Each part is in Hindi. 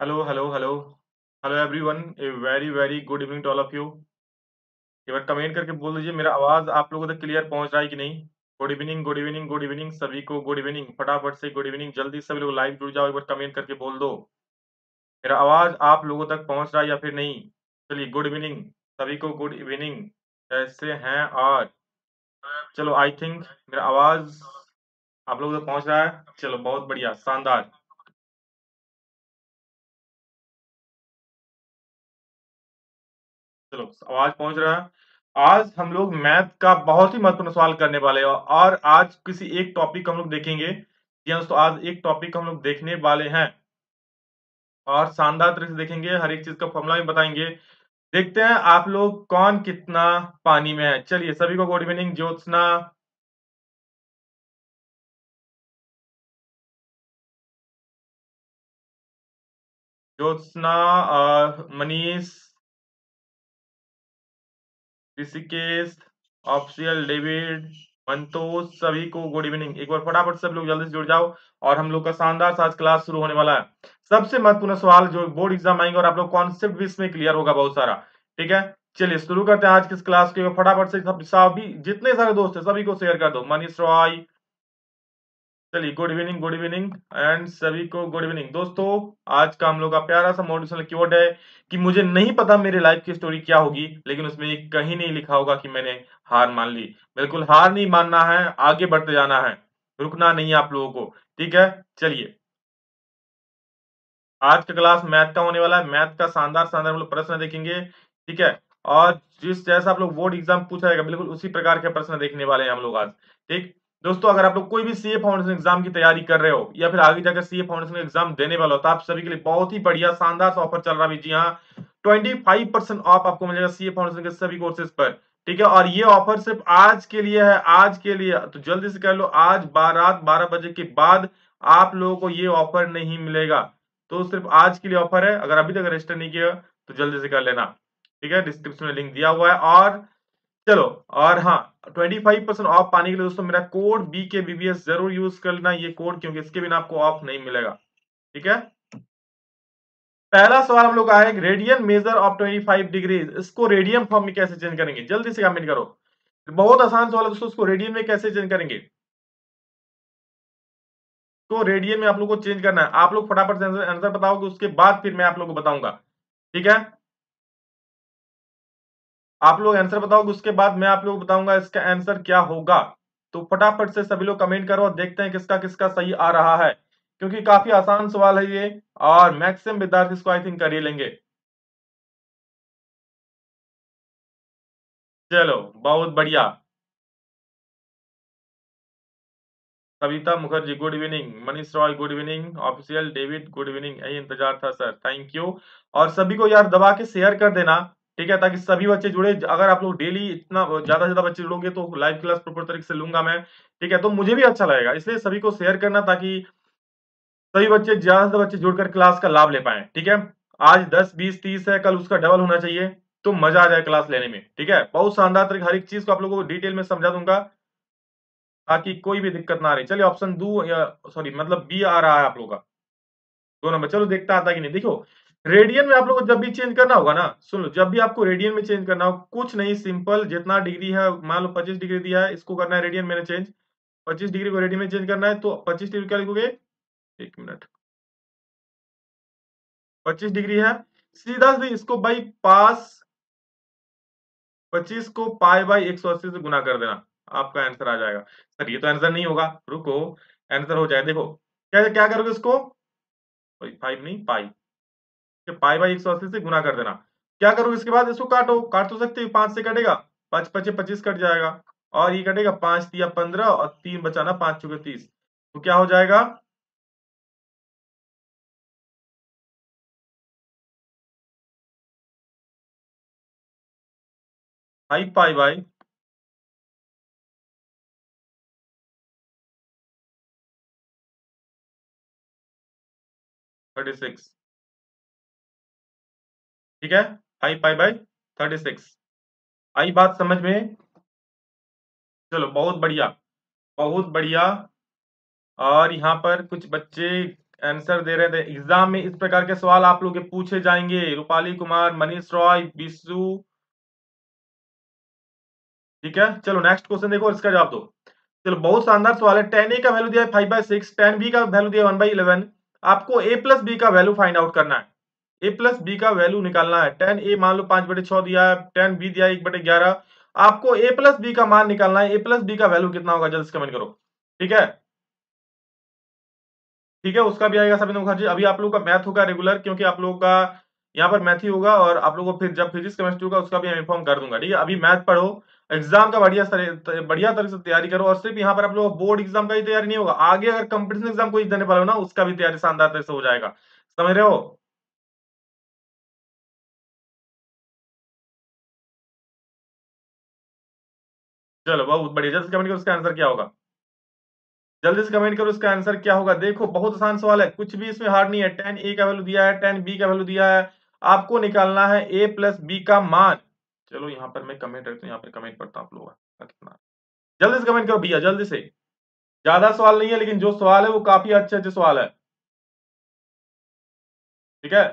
Hello, hello, hello. Hello everyone, a very, very good evening to all of you. एक बार कमेंट करके बोल दीजिए मेरा आवाज़ आप लोगों तक क्लियर पहुँच रहा है कि नहीं? Good evening, good evening, good evening सभी को गुड इवनिंग। फटाफट से गुड इवनिंग जल्दी सभी लोग लाइव जुड़ जाओ, एक बार कमेंट करके बोल दो। मेरा आवाज़ आप लोगों तक पहुँच रहा है या फिर नहीं? चलिए गुड इवनिंग, सभी को गुड इवनिंग। कैसे हैं आज? चलो आई थिंक मेरा आवाज़ आप लोगों तक पहुँच रहा है। चलो बहुत बढ़िया, शानदार। चलो आवाज़ पहुँच रहा। आज हम लोग मैथ का बहुत ही महत्वपूर्ण सवाल करने वाले हैं और आज किसी एक टॉपिक हम लोग देखेंगे। हाँ, दोस्तों आज एक टॉपिक हम लोग देखने वाले हैं। और शानदार तरह से देखेंगे, हर एक चीज़ का फ़ॉर्मूला भी बताएँगे देखते हैं आप लोग कौन कितना पानी में है। चलिए सभी को good evening Jyotsna Jyotsna Manish Rishikesh, official David, Mantosh सभी को गुड इवनिंग। एक बार फटाफट सब लोग जल्दी से जुड़ जाओ और हम लोग का शानदार साज क्लास शुरू होने वाला है। सबसे महत्वपूर्ण सवाल जो बोर्ड एग्ज़ाम आएँगे और आप लोग कॉन्सेप्ट भी इसमें क्लियर होगा बहुत सारा। ठीक है? चलिए शुरू करते हैं आज किस क्लास के फटाफट से सब सभी जितने सारे दोस्त है सभी को शेयर कर दो। मनीष रॉय चलिए good evening, good evening and सभी को गुड इवनिंग। दोस्तों आज का हम लोग का प्यारा सा मोटिवेशनल कीवर्ड है कि मुझे नहीं पता मेरी लाइफ की स्टोरी क्या होगी, लेकिन उसमें कहीं नहीं लिखा होगा कि मैंने हार मान ली। बिल्कुल हार नहीं मानना है, आगे बढ़ते जाना है, रुकना नहीं आप लोगों को। ठीक है? चलिए। आज का क्लास मैथ का होने वाला है। मैथ का शानदार-शानदार हम लोग प्रश्न देखेंगे। ठीक है? और जिस जैसा आप लोग बोर्ड एग्ज़ाम पूछा जाएगा बिल्कुल उसी प्रकार के प्रश्न देखने वाले हैं हम लोग आज। ठीक? दोस्तों, अगर आप लोग कोई भी सीए फाउंडेशन एग्ज़ाम की तैयारी कर रहे हो, या फिर आगे जाकर सीए फाउंडेशन एग्ज़ाम देने वाले हो तो आप सभी के लिए बहुत ही बढ़िया, शानदार ऑफ़र चल रहा है जी हाँ। 25% ऑफ़ आपको मिलेगा सीए फाउंडेशन के सभी कोर्सेज पर, ठीक है? और ये ऑफ़र सिर्फ़ आज के लिए है, आज के लिए। तो जल्दी से कर लो, आज रात बारह बजे के बाद आप लोगों को ये ऑफ़र नहीं मिलेगा। तो सिर्फ़ आज के लिए ऑफ़र है, अगर अभी तक रजिस्टर नहीं किया तो जल्दी से कर लेना, ठीक है? डिस्क्रिप्शन में लिंक दिया हुआ है, और चलो, और हाँ 25% ऑफ़ पाने के लिए दोस्तों मेरा कोड बी के बीबीएस ज़रूर यूज़ कर लेना ये कोड क्योंकि इसके बिना आपको ऑफ़ नहीं मिलेगा। ठीक है? पहला सवाल हम लोग है रेडियन मेजर ऑफ़ 25 डिग्री इसको रेडियन फॉर्म में कैसे चेंज करेंगे? जल्दी से कमेंट करो। बहुत आसान सवाल है दोस्तों उसको रेडियन में कैसे चेंज करेंगे? तो रेडियन में आप लोग को चेंज करना है। आप लोग फटाफट से आंसर बताओगे, उसके बाद फिर मैं आप लोग को बताऊँगा। ठीक है? आप लोग आंसर बताओगे, उसके बाद मैं आप लोग बताऊँगा इसका आंसर क्या होगा। तो फटाफट से सभी लोग कमेंट करो और देखते हैं किसका किसका सही आ रहा है। क्योंकि काफ़ी आसान सवाल है ये, और मैक्सिमम विद्यार्थी इसको आई थिंक कर ही लेंगे। चलो, बहुत बढ़िया। Kavita Mukherjee good evening Manish Roy good evening official David good evening यही इंतज़ार था सर थैंक यू और सभी को यार दबा के शेयर कर देना। ठीक है, ताकि सभी बच्चे जुड़े। अगर आप लोग डेली इतना ज़्यादा ज़्यादा बच्चे जुड़ोगे तो लाइव क्लास प्रॉपर तरीके से लूँगा मैं। ठीक है तो मुझे भी अच्छा लगेगा। इसलिए सभी को शेयर करना ताकि सभी बच्चे, ज़्यादा से बच्चे जुड़कर क्लास का लाभ ले पाए। ठीक है? आज दस, बीस, तीस है, कल उसका डबल होना चाहिए तो मज़ा आ जाए क्लास लेने में। ठीक है? बहुत शानदार तरीके हर एक चीज़ को आप लोगों को डिटेल में समझा दूँगा, ताकि कोई भी दिक्कत ना आ रही चलिए ऑप्शन दो सॉरी मतलब बी आ रहा है आप लोग का। दो नंबर, चलो देखता आता कि नहीं। देखो रेडियन में आप लोग को जब भी चेंज करना होगा ना, सुन लो, जब भी आपको रेडियन में चेंज करना हो, कुछ नहीं सिंपल जितना डिग्री है, मान लो पच्चीस डिग्री दिया है, इसको करना है रेडियन में चेंज पच्चीस डिग्री को रेडियन में चेंज करना है तो पच्चीस डिग्री क्या लिखोगे? एक मिनट पच्चीस डिग्री है, सीधा से इसको बाई पास पच्चीस को पाई बाई एक सौ अस्सी से गुना कर देना, आपका आंसर आ जाएगा। सर, ये तो आंसर नहीं होगा, रुको आंसर हो जाए, देखो, क्या क्या करोगे इसको? फाइव नहीं पाई पाई बाई एक सौ अस्सी से गुना कर देना। क्या करोगे इसके बाद इसको काटो? काट तो सकते हो, पाँच से कटेगा। पाँच, पचे, पच्चीस कट जाएगा। और ये कटेगा पाँच दिया पंद्रह और तीन बचाना पाँच चुके तीस। तो क्या हो जाएगा? Five pi by thirty six. ठीक है? Five pi by thirty six आई बात समझ में? चलो, बहुत बढ़िया। बहुत बढ़िया। और यहाँ पर कुछ बच्चे आंसर दे रहे थे। एग्ज़ाम में इस प्रकार के सवाल आप लोग पूछे जाएँगे। रूपाली कुमार, मनीष रॉय, बिस्सू। ठीक है? चलो नेक्स्ट क्वेश्चन देखो, इसका जवाब दो। चलो, बहुत शानदार सवाल है। टेन ए का वैल्यू दिया है five by six tan B का वैल्यू दिया वन बाई इलेवन आपको ए प्लस बी का वैल्यू फाइंड आउट करना है। ए प्लस बी का वैल्यू निकालना है। टेन ए मान लो पाँच बटे छह दिया है टेन बी दिया एक बटे ग्यारह। आपको ए प्लस बी का मान निकालना है। ए प्लस बी का वैल्यू कितना होगा? जल्द कमेंट करो। ठीक है? ठीक है, उसका भी आएगा सभी मुखर्जी। अभी आप लोगों का मैथ होगा रेगुलर क्योंकि आप लोगों का यहाँ पर मैथ ही होगा और आप लोगों को फिर जब फिजिक्स केमिस्ट्री होगा, उसका भी मैं इन्फॉर्म कर दूँगा। ठीक है, अभी मैथ पढ़ो। एग्ज़ाम का बढ़िया बढ़िया तरह से तैयारी करो और सिर्फ़ यहाँ पर आप लोग बोर्ड एग्ज़ाम का ही तैयारी नहीं होगा। आगे अगर कंपटीशन एग्ज़ाम कोई देने वाले हो ना, उसका भी तैयारी शानदार तरह से हो जाएगा। समझ रहे हो? चलो, बहुत बढ़िया। जल्द कमेंट करो, उसका आंसर क्या होगा? जल्दी से कमेंट करो इसका आंसर क्या होगा? देखो, बहुत आसान सवाल है। कुछ भी इसमें हार्ड नहीं है। टेन ए का वैल्यू दिया है, टेन बी का वैल्यू दिया है। आपको निकालना है ए प्लस बी का मान। चलो, यहाँ पर मैं कमेंट रखता हूँ, यहाँ पर कमेंट करता हूँ आप लोगों जल्दी से कमेंट करो भैया, जल्दी से। ज़्यादा सवाल नहीं है, लेकिन जो सवाल है वो काफ़ी अच्छे अच्छे सवाल है। ठीक है?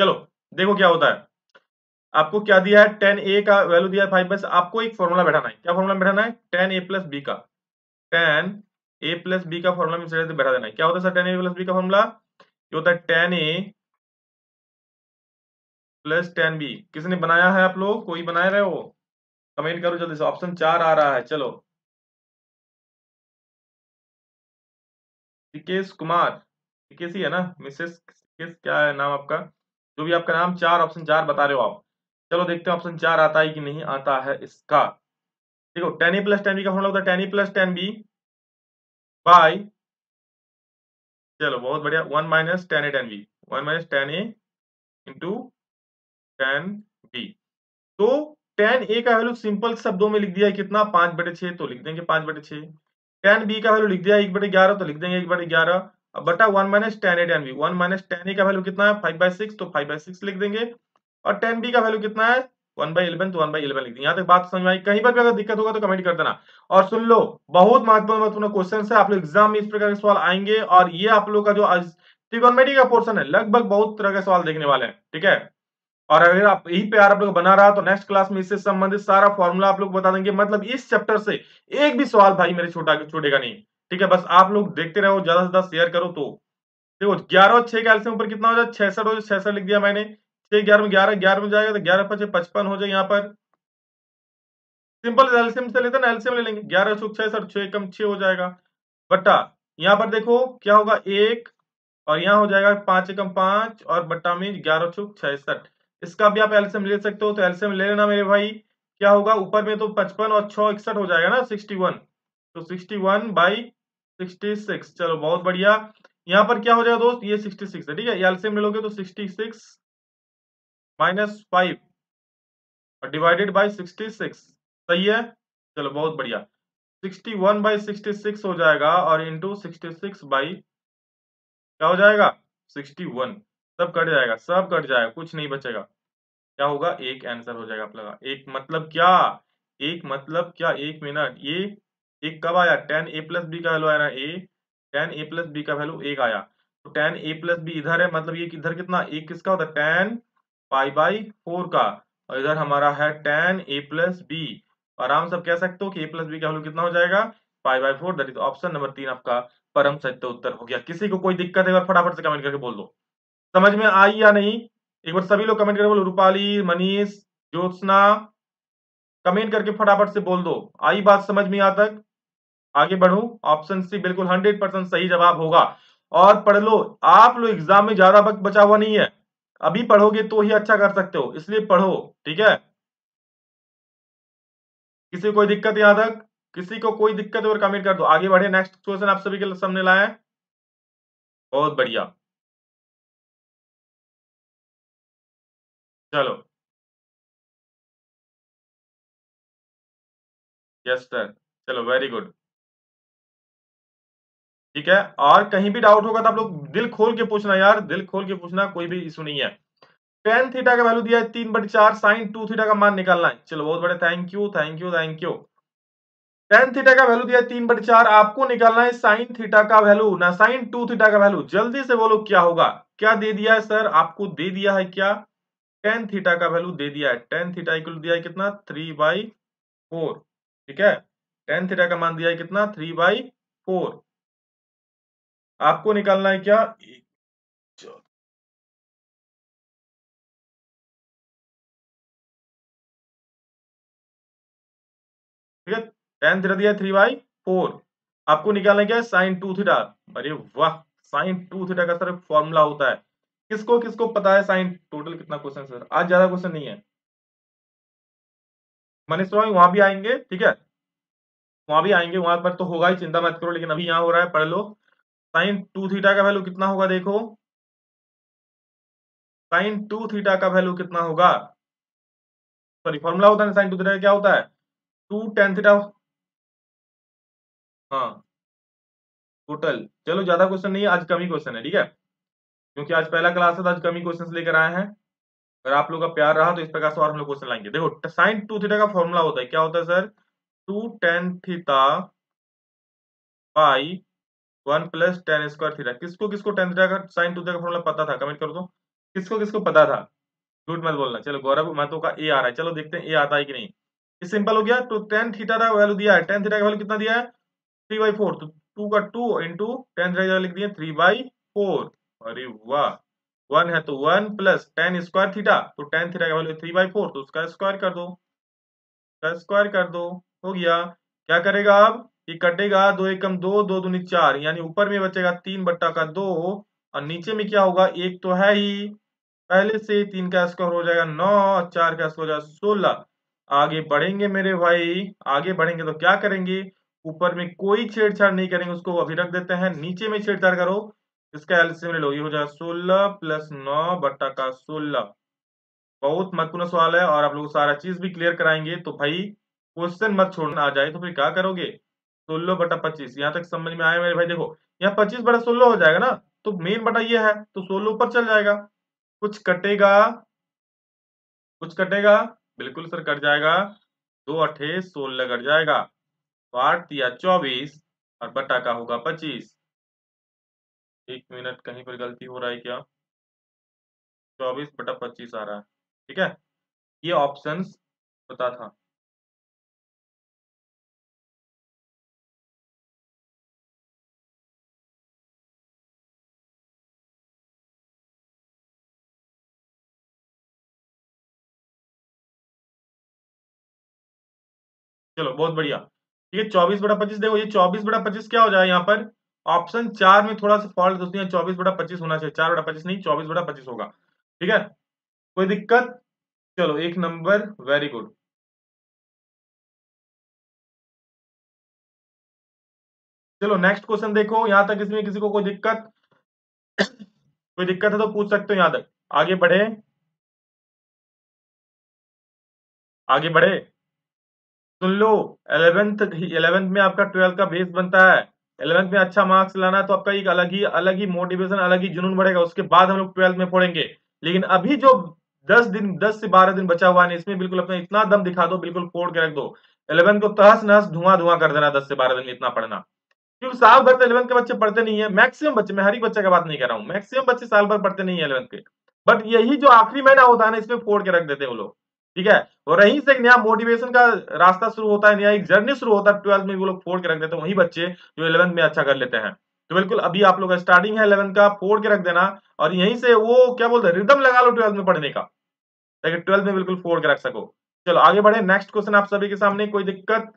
चलो, देखो क्या होता है। आपको क्या दिया है? टेन ए का वैल्यू दिया है फाइव बस आपको एक फॉर्मूला बैठाना है। क्या फॉर्मूला बैठाना है? टेन ए प्लस बी का। टेन ए प्लस बी का फॉर्मूला में बैठा देना है। क्या होता है sir tan A plus B का फॉर्मूला ये होता है tan A plus tan B किसने बनाया है आप लोग? कोई बना रहे हो? कमेंट करो जल्दी से। ऑप्शन चार आ रहा है। चलो। सिकेश कुमार ही है ना? मिसेस क्या है? नाम आपका? जो भी आपका नाम चार ऑप्शन चार बता रहे हो आप। चलो देखते हैं ऑप्शन चार आता है कि नहीं आता है इसका। देखो tan A plus tan B का फॉर्मूला होता है tan A plus tan B by चलो बहुत बढ़िया one minus tan A tan B one minus tan A into tan B तो टेन ए का वैल्यू सिंपल शब्दों में लिख दिया है, कितना? पाँच बटे छह तो लिख देंगे पाँच बटे छह। टेन बी का वैल्यू लिख दिया एक बटे ग्यारह तो लिख देंगे एक बटे ग्यारह। बटा one minus tan A tan B. One minus tan A का वैल्यू कितना है? फाइव बाई सिक्स तो फाइव बाई सिक्स लिख देंगे। और टेन बी का वैल्यू कितना है? वन बाई इलेवन तो वन बाई इलेवन लिख देंगे। यहाँ तक बात समझ आई? कहीं पर भी अगर दिक्कत होगा तो कमेंट कर देना। और सुन लो, बहुत महत्वपूर्ण महत्वपूर्ण क्वेश्चन है। आप लोग एग्ज़ाम में इस प्रकार के सवाल आएँगे और ये आप लोग का जो ट्रिगोनमेट्री का पोर्सन है, लगभग बहुत तरह के सवाल देखने वाले हैं। ठीक है? और अगर आप यही प्यार आप लोग बना रहा तो नेक्स्ट क्लास में इससे संबंधित सारा फॉर्मूला आप लोग बता देंगे। मतलब इस चैप्टर से एक भी सवाल भाई मेरे छोटा छूटेगा नहीं। ठीक है, बस आप लोग देखते रहो, ज़्यादा से ज़्यादा शेयर करो तो। देखो, ग्यारह और छह के एल्सियम ऊपर कितना हो जाए? छह हो जाए छह लिख दिया मैंने। छह, ग्यारह में ग्यारह ग्यारह में जाएगा तो ग्यारह पचे पचपन हो जाए यहाँ पर। सिंपल एल्सियम से लेते ना एल्सियम ले लेंगे। ग्यारह छह सर छह कम छह हो जाएगा। बट्टा, यहाँ पर देखो, क्या होगा? एक, और यहाँ हो जाएगा पाँच, एकम पाँच, और बट्टा में ग्यारह छुक छह इसका भी आप एल्सियम ले सकते हो तो एल्सियम ले लेना मेरे भाई। क्या होगा? ऊपर में तो पचपन और छह, इकसठ हो जाएगा ना, सिक्सटी वन। तो sixty one by sixty six. चलो, बहुत बढ़िया। यहाँ पर क्या हो जाएगा दोस्त? ये सिक्सटी सिक्स है, ठीक है? एल्सियम ले लोगे तो सिक्सटी सिक्स माइनस फाइव और डिवाइडेड बाई सिक्सटी सिक्स। सही है? चलो, बहुत बढ़िया। सिक्सटी वन बाई हो जाएगा और इंटू सिक्सटी सिक्स बाई क्या हो जाएगा? Sixty one. सब कट जाएगा, सब कट जाएगा, कुछ नहीं बचेगा। क्या होगा? एक आंसर हो जाएगा आप लगा एक मतलब क्या? एक मतलब क्या? एक मिनट ये एक कब आया? टेन ए प्लस बी का वैल्यू आया ना? A tan A plus B का वैल्यू एक आया। तो टेन ए प्लस बी इधर है मतलब ये इधर कितना? एक किसका होता है? टेन पाई बाई फोर का। और इधर हमारा है टेन ए प्लस बी आराम से कह सकते हो कि ए प्लस बी का वैल्यू कितना हो जाएगा? Pi by four that is option number तीन आपका परम सत्य उत्तर हो गया। किसी को कोई दिक्कत है फटाफट से कमेंट करके बोल दो। समझ में आई या नहीं? एक बार सभी लोग कमेंट करके बोलो। रूपाली, मनीष, ज्योत्सना कमेंट करके फटाफट से बोल दो। आई बात समझ में यहाँ तक? आगे बढ़ू ऑप्शन सी बिल्कुल हंड्रेड परसेंट सही जवाब होगा। और पढ़ लो, आप लोग एग्ज़ाम में ज़्यादा वक्त बचा हुआ नहीं है। अभी पढ़ोगे तो ही अच्छा कर सकते हो, इसलिए पढ़ो, ठीक है? किसी कोई दिक्कत यहाँ तक किसी को कोई दिक्कत और कमेंट कर दो। आगे बढ़े नेक्स्ट क्वेश्चन आप सभी के सामने लाए। बहुत बढ़िया। चलो। यस सर चलो वेरी गुड ठीक है? और कहीं भी डाउट होगा तो आप लोग दिल खोल के पूछना यार, दिल खोल के पूछना, कोई भी इशू नहीं है। टेन थीटा का वैल्यू दिया है तीन बटे चार साइन टू थीटा का मान निकालना है। चलो बहुत बड़े thank you thank you thank you tan theta का वैल्यू दिया है तीन बटे चार, आपको निकालना है साइन थीटा का वैल्यू ना साइन टू थीटा का वैल्यू जल्दी से बोलो क्या होगा? क्या दे दिया है सर आपको दे दिया है क्या? टेन थीटा का वैल्यू दे दिया है। टेन थीटा इक्वल दिया है कितना? थ्री बाई फोर ठीक है? टेन थीटा का मान दिया है कितना? थ्री बाई फोर आपको निकालना है क्या? ठीक है टेन थीटा दिया थ्री बाई फोर आपको निकालना क्या? साइन टू थीटा अरे वाह साइन टू थीटा का सर फॉर्मूला होता है। किसको किसको पता है साइन टोटल कितना क्वेश्चन सर आज ज़्यादा क्वेश्चन नहीं है। मनीष वहाँ भी आएँगे, ठीक है? वहाँ भी आएँगे, वहाँ पर तो होगा ही, चिंता मत करो, लेकिन अभी यहाँ हो रहा है, पढ़ लो। साइन टू थीटा का वैल्यू कितना होगा देखो। साइन टू थीटा का वैल्यू कितना होगा? सॉरी, फॉर्मूला होता है साइन टू थीटा क्या होता है? Two tan theta. हाँ। टोटल। चलो, ज़्यादा क्वेश्चन नहीं है, आज कम क्वेश्चन है, ठीक है? क्योंकि आज पहला क्लास है तो आज कम क्वेश्चन लेकर आए हैं। अगर आप लोग का प्यार रहा तो इस प्रकार से और हम लोग क्वेश्चन लाएँगे। देखो साइन टू थीटा का फॉर्मूला होता है। क्या होता है, sir? Two tan theta by one plus tan square theta. किसको किसको टेन थीटा का साइन टू का फॉर्मूला पता था? कमेंट कर दो किसको किसको पता था? झूठ मत बोलना। चलो, गौरव महतो का ए आ रहा है। चलो, देखते हैं ए आता है कि नहीं। ये सिंपल हो गया। तो टेन थीटा का वैल्यू दिया है। टेन थीटा का वैल्यू कितना दिया है? थ्री बाई फोर तो टू का टू इंटू टेन थीटा लिख दिया थ्री बाई फोर अरे वाह। वन है तो one plus tan square theta. तो टेन थीटा का वैल्यू थ्री बाई फोर तो उसका स्क्वायर कर दो। स्क्वायर कर दो। हो गया। क्या करेगा अब? ये कटेगा दो एकम दो दो दूनी चार, यानी ऊपर में बचेगा तीन बट्टा का दो, और नीचे में क्या होगा, एक तो है ही, पहले से तीन का स्क्वायर हो जाएगा नौ चार का स्क्वायर हो जाएगा सोलह। आगे बढ़ेंगे मेरे भाई, आगे बढ़ेंगे तो क्या करेंगे, ऊपर में कोई छेड़छाड़ नहीं करेंगे, उसको अभी रख देते हैं, नीचे में छेड़छाड़ करो, इसका एल्सियम ले लो, ये हो जाएगा सोलह प्लस नौ बट्टा का सोलह। बहुत महत्वपूर्ण सवाल है, और आप लोग सारा चीज़ भी क्लियर कराएँगे तो भाई क्वेश्चन मत छोड़ना आ जाए तो फिर क्या करोगे? सोलह बटा पच्चीस, यहाँ तक समझ में आया मेरे भाई? देखो, यहाँ पच्चीस बटा सोलह हो जाएगा ना तो मेन बटा ये है तो सोलह ऊपर चल जाएगा। कुछ कटेगा कुछ कटेगा, बिल्कुल सर कट जाएगा। दो अठे सोलह कट जाएगा। तो आठ या चौबीस, और बटा का होगा पच्चीस। एक मिनट, कहीं पर गलती हो रहा है क्या? चौबीस बटा पच्चीस आ रहा है, ठीक है? ये ऑप्शंस पता था। चलो, बहुत बढ़िया। ठीक है, चौबीस बड़ा पच्चीस, देखो ये चौबीस बटा पच्चीस क्या हो जाए यहाँ पर? ऑप्शन चार में थोड़ा सा फॉल्ट दोस्तों चौबीस बटा पच्चीस होना चाहिए। चार बटा पच्चीस नहीं, चौबीस बटा पच्चीस होगा। ठीक है? कोई दिक्कत? चलो, एक नंबर वेरी गुड चलो नेक्स्ट क्वेश्चन देखो, यहाँ तक इसमें किसी को कोई दिक्कत? कोई दिक्कत है तो पूछ सकते हो यहाँ तक। आगे बढ़े। आगे बढ़े। सुन लो इलेवेंथ इलेवेंथ में आपका ट्वेल्थ का बेस बनता है। इलेवेंथ में अच्छा मार्क्स लाना तो आपका एक अलग ही अलग ही मोटिवेशन अलग ही जुनून बढ़ेगा। उसके बाद हम लोग ट्वेल्थ में पढ़ेंगे। लेकिन अभी जो दस दिन, दस से बारह दिन बचा हुआ है, इसमें बिल्कुल अपना इतना दम दिखा दो, बिल्कुल फोड़ के रख दो। इलेवेंथ को तहस नहस धुआँ धुआँ कर देना दस से बारह दिन में इतना पढ़ना। क्योंकि साल भर तो इलेवंथ के बच्चे पढ़ते नहीं है। मैक्सिमम बच्चे, मैं हर एक बच्चे का बात नहीं कर रहा हूँ। मैक्सिमम बच्चे साल भर पढ़ते नहीं है इलेवंथ के। बट यही जो आखिरी महीना होता है ना, इसमें फोड़ के रख देते हैं वो लोग। ठीक है? और यहीं से नया मोटिवेशन का रास्ता शुरू होता है, नया एक जर्नी शुरू होता है ट्वेल्थ में वो लोग फोड़ के रख देते हैं, वही बच्चे जो इलेवंथ में अच्छा कर लेते हैं। तो बिल्कुल, अभी आप लोग स्टार्टिंग है इलेवंथ का, फोड़ के रख देना, और यहीं से वो क्या बोलते हैं रिदम लगा लो ट्वेल्थ में पढ़ने का, ताकि ट्वेल्थ में बिल्कुल फोड़ के रख सको। चलो, आगे बढ़े नेक्स्ट क्वेश्चन आप सभी के सामने, कोई दिक्कत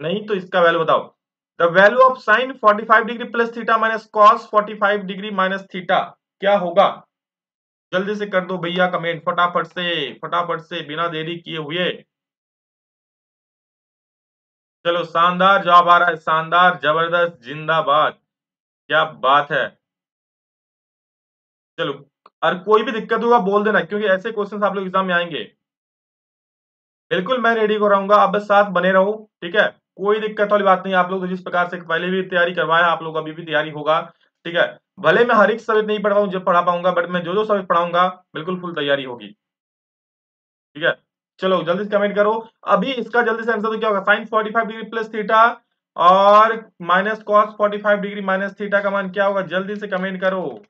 नहीं तो इसका वैल्यू बताओ। The value of sine 45 degree plus theta minus cos 45 degree minus theta क्या होगा? जल्दी से कर दो भैया कमेंट, फटाफट से फटाफट से, बिना देरी किए हुए। चलो, शानदार जवाब आ रहा है, शानदार, ज़बरदस्त, जिंदाबाद। क्या बात है। चलो और कोई भी दिक्कत होगा, बोल देना, क्योंकि ऐसे क्वेश्चन आप लोग एग्ज़ाम में आएँगे। बिल्कुल मैं रेडी हो रहूँगा आप बस साथ बने रहो, ठीक है? कोई दिक्कत वाली बात नहीं, आप लोग तो जिस प्रकार से पहले भी तैयारी करवाया, आप लोग अभी भी तैयारी होगा, ठीक है? भले मैं हर एक सब्जेक्ट नहीं पढ़ पाऊँ पढ़ा पाऊँगा बट मैं जो जो सब्जेक्ट पढ़ाऊँगा, बिल्कुल फुल तैयारी होगी। ठीक है? चलो, जल्दी से कमेंट करो। अभी इसका जल्दी से आंसर तो क्या होगा? साइन 45 डिग्री प्लस थीटा और minus cos 45 degree minus theta का मान क्या होगा? जल्दी से कमेंट करो।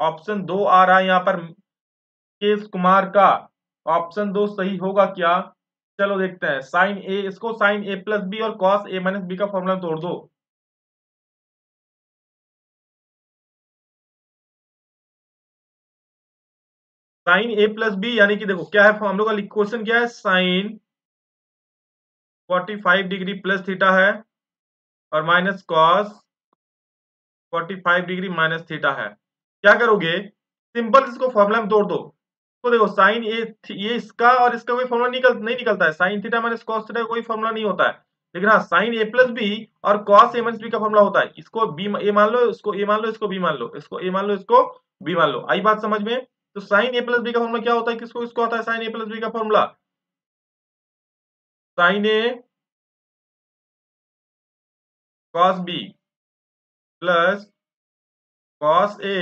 ऑप्शन दो आ रहा है यहाँ पर, केस कुमार का। ऑप्शन दो सही होगा क्या? चलो देखते हैं। साइन ए इसको साइन ए प्लस बी और कॉस ए माइनस बी का फॉर्मूला तोड़ दो। साइन ए प्लस बी, यानी कि देखो क्या है, हम लोग का क्वेश्चन क्या है? साइन 45 डिग्री प्लस थीटा है और minus cos 45 degree minus theta है। क्या करोगे? सिंपल इसको फॉर्मूला में तोड़ दो। तो देखो, साइन ए ये इसका और इसका कोई फॉर्मूला निकल नहीं निकलता है। Sine theta minus cos theta कोई फॉर्मूला नहीं होता है। लेकिन हाँ साइन ए प्लस बी और कॉस ए माइनस बी का फॉर्मूला होता है। इसको बी ए मान लो, इसको ए मान लो, इसको बी मान लो, इसको ए मान लो, इसको बी मान लो। आई बात समझ में? तो साइन ए प्लस बी का फॉर्मूला क्या होता है? किसको इसको आता है साइन ए प्लस बी का formula sine A cos B plus cos A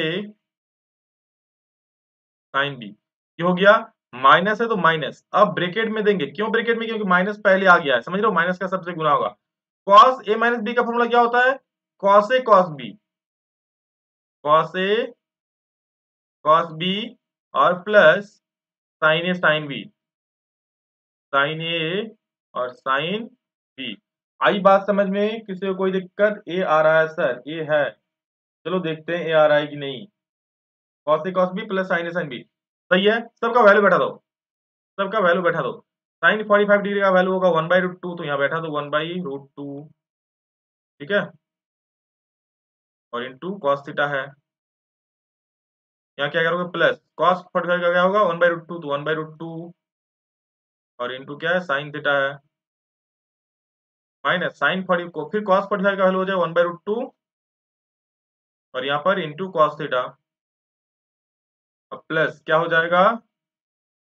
sine B ये हो गया माइनस है तो माइनस अब ब्रेकेट में देंगे। क्यों ब्रेकेट में? क्योंकि माइनस पहले आ गया है। समझ रहे हो? माइनस का सबसे गुना होगा। कॉस ए माइनस बी का फॉर्मूला क्या होता है? Cos A cos B cos A cos B और plus sine A, sine B. Sine A और साइन बी। आई बात समझ में किसी को कोई दिक्कत? ए आ रहा है, सर। ए है। चलो देखते हैं, ए आ रहा है कि नहीं। Cos A, cos B, plus sine A, sine B. सही है? सबका वैल्यू बैठा दो। सबका वैल्यू बैठा दो। साइन फोर्टी फाइव डिग्री का वैल्यू होगा वन बाई रूट टू तो यहाँ बैठा दो वन बाई रूट टू ठीक है? और इन कॉस थीटा है। यहाँ क्या करोगे? प्लस कॉस फोर्टी फाइव का क्या होगा? वन बाई रूट टू तो वन बाई रूट टू और इंटू क्या है? साइन थीटा है। माइनस साइन फोर्टी को फिर कॉस फाइव का वैल्यू हो जाए। वन बाई रूट टू और यहाँ पर इंटू कॉस थीटा प्लस क्या हो जाएगा?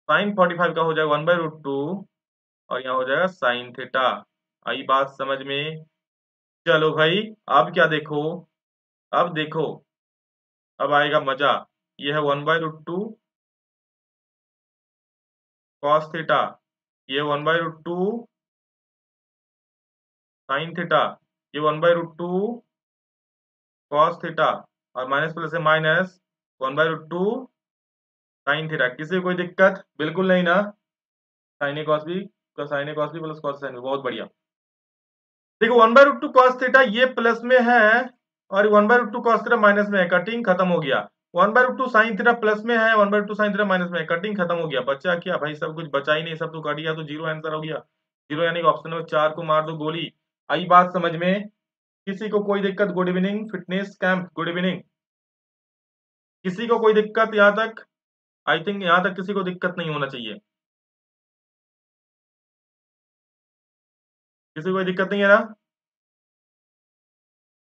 साइन फोर्टी फाइव का हो जाएगा। वन बाई रूट टू और यहाँ हो जाएगा साइन थीटा आई बात समझ में? चलो भाई, अब क्या देखो? अब देखो। अब आएगा मज़ा। ये है one by root two cos theta. ये one by root two sine theta. ये one by root two cos theta. और माइनस प्लस है minus one by root two sine theta. किसी कोई दिक्कत? बिल्कुल नहीं ना। Sine A cos B plus sine A cos B plus cos sine बहुत बढ़िया। देखो, one by root two cos theta ये प्लस में है और one by root two cos theta minus में है। कटिंग खत्म हो गया। One by two sine theta plus में है, one by two sine theta minus में है। कटिंग खत्म हो गया। बच्चा क्या? भाई सब कुछ बचा ही नहीं, सब तो कट गया तो ज़ीरो आंसर हो गया। ज़ीरो यानी ऑप्शन नंबर चार को मार दो गोली। आई बात समझ में? किसी को कोई दिक्कत? Good evening, fitness camp, good evening. किसी को कोई दिक्कत यहाँ तक? आई थिंक यहाँ तक किसी को दिक्कत नहीं होना चाहिए। किसी को कोई दिक्कत नहीं है ना?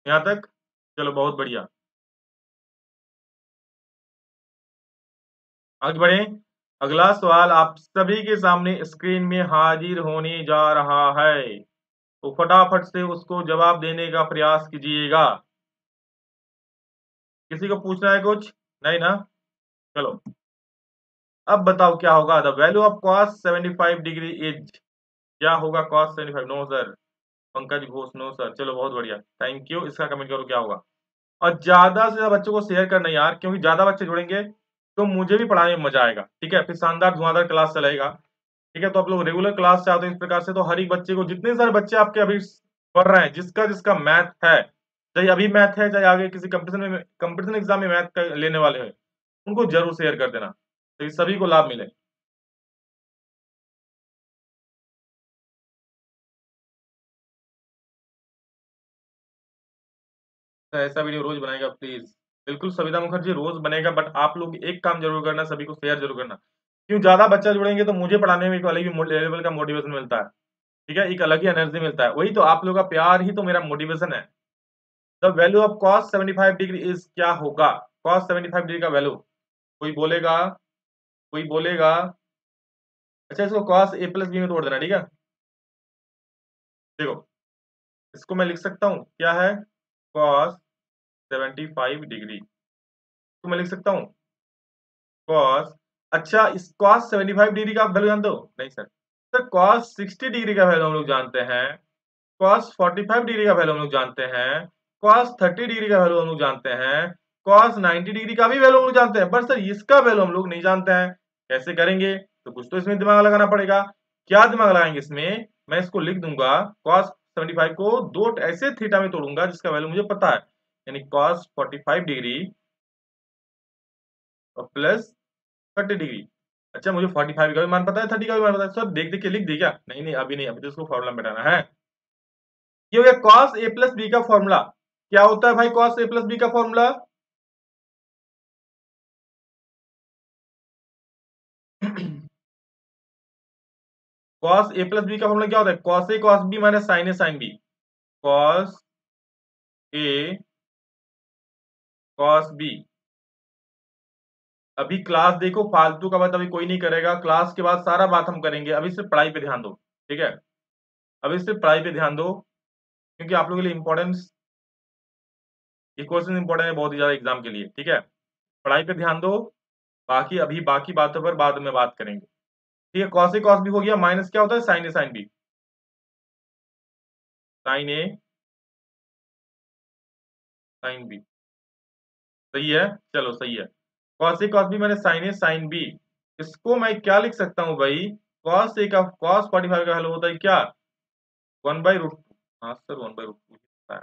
यहाँ तक? चलो, बहुत बढ़िया। आगे बढ़े। अगला सवाल आप सभी के सामने स्क्रीन में हाजिर होने जा रहा है। तो फटाफट से उसको जवाब देने का प्रयास कीजिएगा। किसी को पूछना है कुछ? नहीं ना? चलो। अब बताओ क्या होगा the value of cos 75 degree is क्या होगा cos 75 no sir Pankaj Ghosh no sir चलो, बहुत बढ़िया। थैंक यू इसका कमेंट करो, क्या होगा? और ज़्यादा से ज़्यादा बच्चों को शेयर करना यार, क्योंकि ज़्यादा बच्चे जुड़ेंगे। तो मुझे भी पढ़ाने में मज़ा आएगा, ठीक है? फिर शानदार धुआंधार क्लास चलेगा ठीक है? तो आप लोग रेगुलर क्लास चाहते हैं इस प्रकार से तो हर एक बच्चे को, जितने सारे बच्चे आपके अभी पढ़ रहे हैं, जिसका जिसका मैथ है, चाहे अभी मैथ है, चाहे आगे किसी कंपटीशन में कंपटीशन एग्ज़ाम में मैथ लेने वाले हैं, उनको ज़रूर शेयर कर देना तो सभी को लाभ मिले। तो ऐसा वीडियो रोज बनाएगा प्लीज़ बिल्कुल सविता मुखर्जी, रोज बनेगा बट आप लोग एक काम ज़रूर करना, सभी को शेयर ज़रूर करना। क्यों ज़्यादा बच्चा जुड़ेंगे तो मुझे पढ़ाने में एक अलग ही लेवल का मोटिवेशन मिलता है। ठीक है? एक अलग ही एनर्जी मिलता है। वही तो आप लोग का प्यार ही तो मेरा मोटिवेशन है। The value of cos 75 degree is क्या होगा? कॉस 75 डिग्री का वैल्यू कोई बोलेगा? कोई बोलेगा? अच्छा इसको कॉस ए प्लस बी में तोड़ देना, ठीक है? देखो, इसको मैं लिख सकता हूँ। क्या है? Cos 75 degree. तो मैं लिख सकता हूँ? कॉस अच्छा इस कॉस 75 डिग्री का वैल्यू जानते हो? नहीं सर। सर कॉस 60 डिग्री का वैल्यू हम लोग जानते हैं। कॉस 45 डिग्री का वैल्यू हम लोग जानते हैं। कॉस 30 डिग्री का वैल्यू हम लोग जानते हैं। कॉस 90 डिग्री का भी वैल्यू हम लोग जानते हैं। पर सर, इसका वैल्यू हम लोग नहीं जानते हैं। कैसे करेंगे? तो कुछ तो इसमें दिमाग लगाना पड़ेगा। क्या दिमाग लगाएँगे इसमें? मैं इसको लिख दूँगा। कॉस 75 को दो ऐसे थीटा में तोड़ूँगा जिसका वैल्यू मुझे पता है। यानी कॉस 45 डिग्री और प्लस 30 डिग्री अच्छा मुझे 45 का भी मान पता है 30 का भी मान पता है। सर, देख देख के लिख दी क्या? नहीं नहीं, अभी नहीं, अभी तो इसको फॉर्मूला बैठाना है। ये हो गया कॉस ए प्लस बी का फॉर्मूला क्या होता है भाई कॉस ए प्लस बी का formula cos A plus B का फॉर्मूला क्या होता है? Cos A cos B minus sine A sine B cos A cos B अभी क्लास देखो, फालतू का बात अभी कोई नहीं करेगा। क्लास के बाद सारा बात हम करेंगे। अभी सिर्फ़ पढ़ाई पे ध्यान दो, ठीक है? अभी सिर्फ़ पढ़ाई पे ध्यान दो, क्योंकि आप लोगों के लिए इंपॉर्टेंस ये क्वेश्चन इंपॉर्टेंट है बहुत ही ज़्यादा एग्ज़ाम के लिए, ठीक है? पढ़ाई पे ध्यान दो, बाकी अभी बाकी बातों पर बाद में बात करेंगे, ठीक है? कॉस ए कॉस बी हो गया माइनस क्या होता है? Sine A sine B sine A sine B सही है? चलो सही है। कॉस ए कॉस बी मैंने साइन ए साइन बी इसको मैं क्या लिख सकता हूँ भाई? कॉस ए का कॉस फोर्टी फाइव का हल होता है क्या? वन बाई रूट टू हाँ sir one by root two होता है।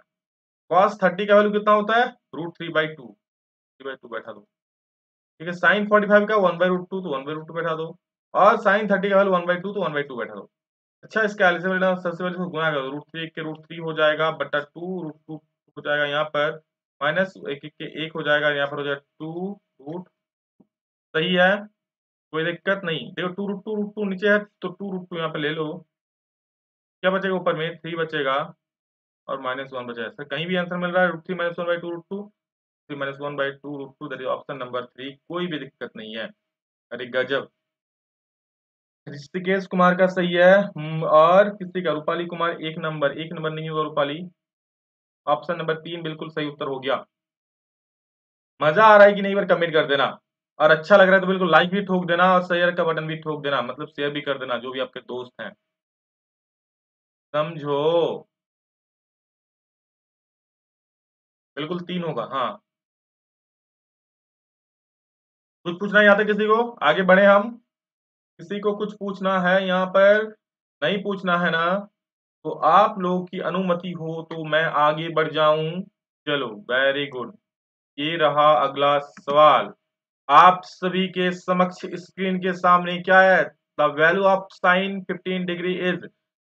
कॉस थर्टी का वैल्यू कितना होता है? Root three by two three by two बैठा दो। ठीक है साइन फोर्टी फाइव का वन बाई रूट टू तो वन बाई रूट टू बैठा दो। और साइन थर्टी का वैल्यू वन बाई टू तो वन बाई टू बैठा दो। अच्छा इसका एलिसिबल सबसे पहले गुना कर। रूट थ्री के रूट थ्री हो जाएगा, बटा टू रूट टू हो जाएगा यहाँ पर। माइनस एक एक के एक हो जाएगा, यहाँ पर हो जाएगा टू रूट सही है, कोई दिक्कत नहीं। देखो two root two root two नीचे है तो टू रूट टू यहाँ पे ले लो। क्या बचेगा ऊपर में? थ्री बचेगा, और माइनस वन बचेगा। सर, कहीं भी आंसर मिल रहा है root three minus one by two root two three minus one by two root two that is option number three कोई भी दिक्कत नहीं है। अरे गजब। ऋषिकेश कुमार का सही है और किसी का? रूपाली कुमार, एक नंबर एक नंबर नहीं होगा रूपाली। ऑप्शन नंबर तीन बिल्कुल सही उत्तर हो गया। मज़ा आ रहा है कि नहीं बार कमेंट कर देना। और अच्छा लग रहा है तो बिल्कुल लाइक भी ठोक देना और शेयर का बटन भी ठोक देना मतलब शेयर भी कर देना, जो भी आपके दोस्त हैं। समझो। बिल्कुल तीन होगा हाँ। कुछ पूछना आता किसी को? आगे बढ़े हम। किसी को कुछ पूछना है यहाँ पर? नहीं पूछना है ना। तो आप लोग की अनुमति हो तो मैं आगे बढ़ जाऊँ। चलो वेरी गुड ये रहा अगला सवाल। आप सभी के समक्ष स्क्रीन के सामने क्या है? The value of sine 15 degree is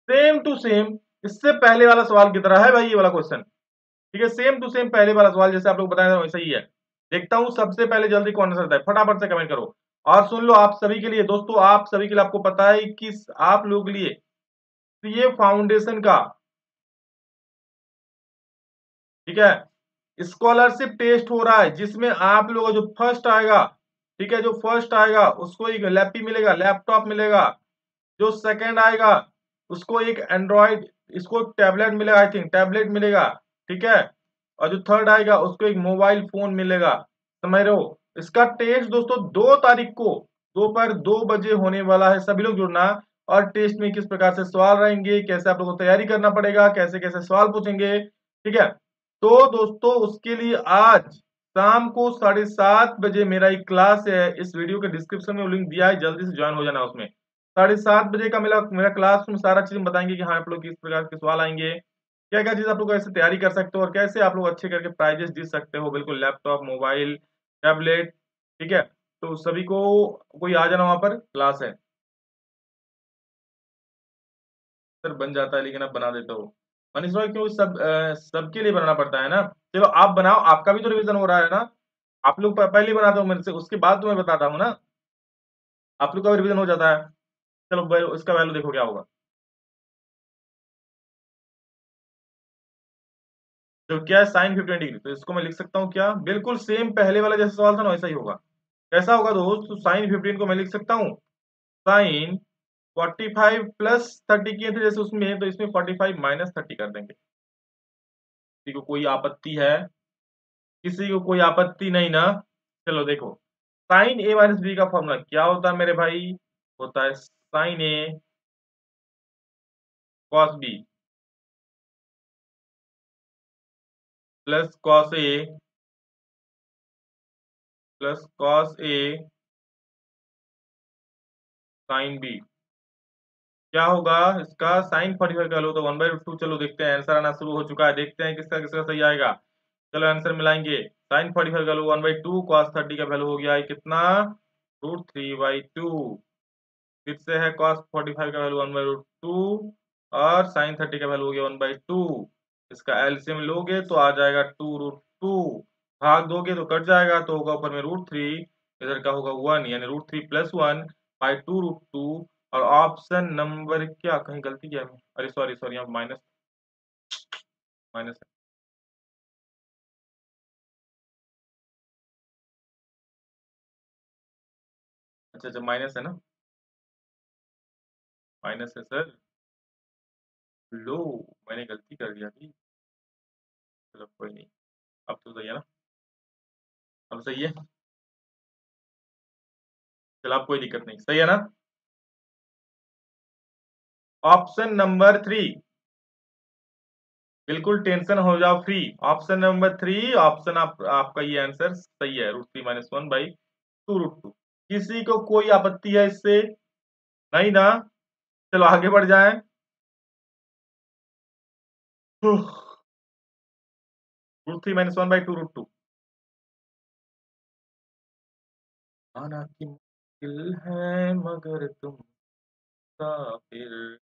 same to same इससे पहले वाला सवाल की तरह है भाई ये वाला क्वेश्चन ठीक है सेम टू सेम पहले वाला सवाल जैसे आप लोग बताया वैसा ही है। देखता हूँ सबसे पहले जल्दी कौन आंसर है? फटाफट से कमेंट करो। और सुन लो आप सभी के लिए, दोस्तों, आप सभी के लिए आपको पता है कि आप लोग के लिए ये फाउंडेशन का, ठीक है? स्कॉलरशिप टेस्ट हो रहा है, जिसमें आप लोगों जो फ़र्स्ट आएगा, ठीक है, जो फ़र्स्ट आएगा, उसको एक लैपी मिलेगा लैपटॉप मिलेगा, जो सेकंड आएगा, उसको एक एंड्रॉइड इसको टैबलेट मिलेगा आई थिंक टैबलेट मिलेगा, ठीक है? और जो थर्ड आएगा, उसको एक मोबाइल फ़ोन मिलेगा, समझ रहे हो? इसका टेस्ट दोस्तों दो तारीख को, दोपहर दो बजे होने वाला है, सभी लोग जुड़ना। और टेस्ट में किस प्रकार से सवाल रहेंगे, कैसे आप लोगों को तैयारी करना पड़ेगा, कैसे कैसे सवाल पूछेंगे, ठीक है? तो दोस्तों, उसके लिए आज शाम को साढ़े सात बजे मेरा एक क्लास है, इस वीडियो के डिस्क्रिप्शन में लिंक दिया है, जल्दी से ज्वाइन हो जाना उसमें। साढ़े सात बजे का मेरा मेरा क्लास में सारा चीज़ बताएँगे कि हाँ आप लोग किस प्रकार के सवाल आएँगे, क्या क्या चीज़ आप लोग कैसे तैयारी कर सकते हो और कैसे आप लोग अच्छे करके प्राइजेस जीत सकते हो, बिल्कुल लैपटॉप, मोबाइल, टैबलेट, ठीक है? तो सभी को कोई आ जाना वहाँ पर, क्लास है। सर बन जाता है, लेकिन अब बना देता हो। मनीष भाई, क्यों सब सबके लिए बनाना पड़ता है ना? चलो, आप बनाओ, आपका भी तो रिवीजन हो रहा है ना? आप लोग पहले बनाते हो मेरे से, उसके बाद तो मैं बताता हूँ ना? आप लोग का रिवीजन हो जाता है। चलो इसका वैल्यू देखो क्या होगा। तो क्या है, साइन फिफ्टीन डिग्री तो इसको मैं लिख सकता हूँ क्या? बिल्कुल सेम पहले वाला जैसा सवाल था ना, वैसा ही होगा। कैसा होगा दोस्त? तो साइन फिफ्टीन को मैं लिख सकता हूँ। Sine forty five plus thirty किए थे जैसे उसमें है तो इसमें फोर्टी फाइव माइनस थर्टी कर देंगे। किसी को कोई आपत्ति है? किसी को कोई आपत्ति नहीं ना? चलो देखो साइन ए माइनस बी का फॉर्मूला क्या होता है मेरे भाई? होता है sine A cos B plus cos A plus cos A sine B क्या होगा? इसका साइन फोर्टी फाइव का लो तो वन बाई टू चलो देखते हैं। आंसर आना शुरू हो चुका है। देखते हैं किसका किसका सही आएगा। चलो आंसर मिलाएँगे। साइन फोर्टी फाइव का लो one by two cos thirty का वैल्यू हो गया है कितना? रूट थ्री बाई टू फिर से है कॉस फोर्टी फाइव का value one by root two और साइन थर्टी का वैल्यू हो गया वन बाई टू इसका एलसीएम लोगे तो आ जाएगा टू रूट टू भाग दोगे तो कट जाएगा तो होगा ऊपर में रूट थ्री इधर का होगा? वन यानी root three plus one by two root two और ऑप्शन नंबर क्या? कहीं गलती किया अरे सॉरी सॉरी यहाँ माइनस माइनस है। अच्छा अच्छा माइनस है ना? माइनस है सर लो, मैंने गलती कर दिया थी चलो, कोई नहीं। अब तो सही है ना? अब सही है? चलो, अब कोई दिक्कत नहीं। सही है ना? Option number three. बिल्कुल टेंशन हो जाओ free option number three option आप, आपका ये आंसर सही है root three minus one by two root two किसी को कोई आपत्ति है इससे? नहीं ना? चलो आगे बढ़ जाए। Root three minus one by two root two आना की मुश्किल है मगर तुम फिर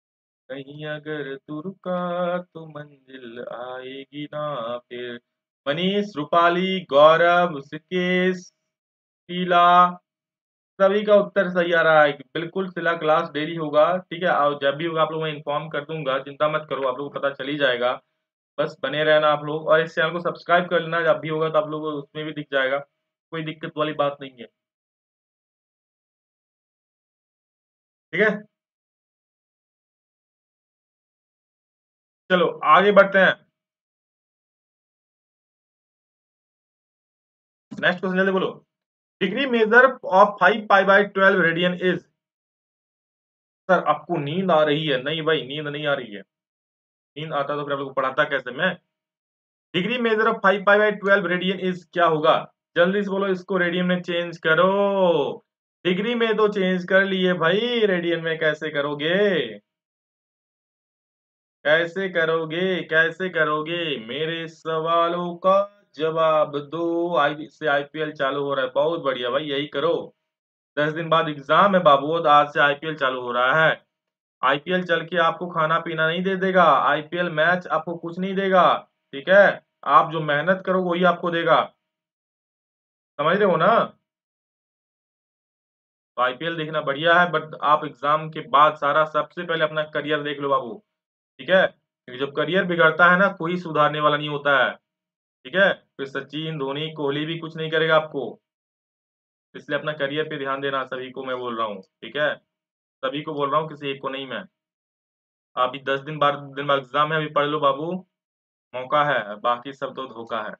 कहीं अगर तू रुका तो मंजिल आएगी ना फिर। मनीष, रूपाली, गौरव, सिकेश, शीला, सभी का उत्तर सही आ रहा है। बिल्कुल सिला क्लास डेली होगा, ठीक है? और जब भी होगा, आप लोग मैं इन्फॉर्म कर दूँगा। चिंता मत करो, आप लोग को पता चल ही जाएगा। बस बने रहना आप लोग। और इस चैनल को सब्सक्राइब कर लेना, जब भी होगा तो आप लोग उसमें भी दिख जाएगा। कोई दिक्कत वाली बात नहीं है। ठीक है? चलो, आगे बढ़ते हैं। नेक्स्ट क्वेश्चन जल्दी बोलो। Degree measure of five pi by twelve radian is sir आपको नींद आ रही है? नहीं भाई, नींद नहीं आ रही है। नींद आता तो फिर आप लोग पढ़ाता कैसे? मैं? Degree measure of five pi by twelve radian is क्या होगा? जल्दी से बोलो, इसको रेडियन में चेंज करो। डिग्री में तो चेंज कर लिए भाई रेडियन में कैसे करोगे? कैसे करोगे कैसे करोगे? मेरे सवालों का जवाब दो। आई से आईपीएल चालू हो रहा है। बहुत बढ़िया भाई, यही करो। दस दिन बाद एग्ज़ाम है बाबू, आज से आईपीएल चालू हो रहा है। आईपीएल चल के आपको खाना पीना नहीं दे देगा। आईपीएल मैच आपको कुछ नहीं देगा, ठीक है? आप जो मेहनत करो, वही आपको देगा। समझ रहे हो ना? तो आईपीएल देखना बढ़िया है, बट आप एग्ज़ाम के बाद सारा, सबसे पहले अपना करियर देख लो बाबू। ठीक है? क्योंकि जब करियर बिगड़ता है ना, कोई सुधारने वाला नहीं होता है। ठीक है? फिर सचिन, धोनी, कोहली भी कुछ नहीं करेगा आपको। इसलिए अपना करियर पे ध्यान देना, सभी को मैं बोल रहा हूँ। ठीक है? सभी को बोल रहा हूँ, किसी एक को नहीं मैं। अभी दस दिन बाद दिन बाद एग्ज़ाम है, अभी पढ़ लो बाबू। मौका है, बाकी सब तो धोखा है।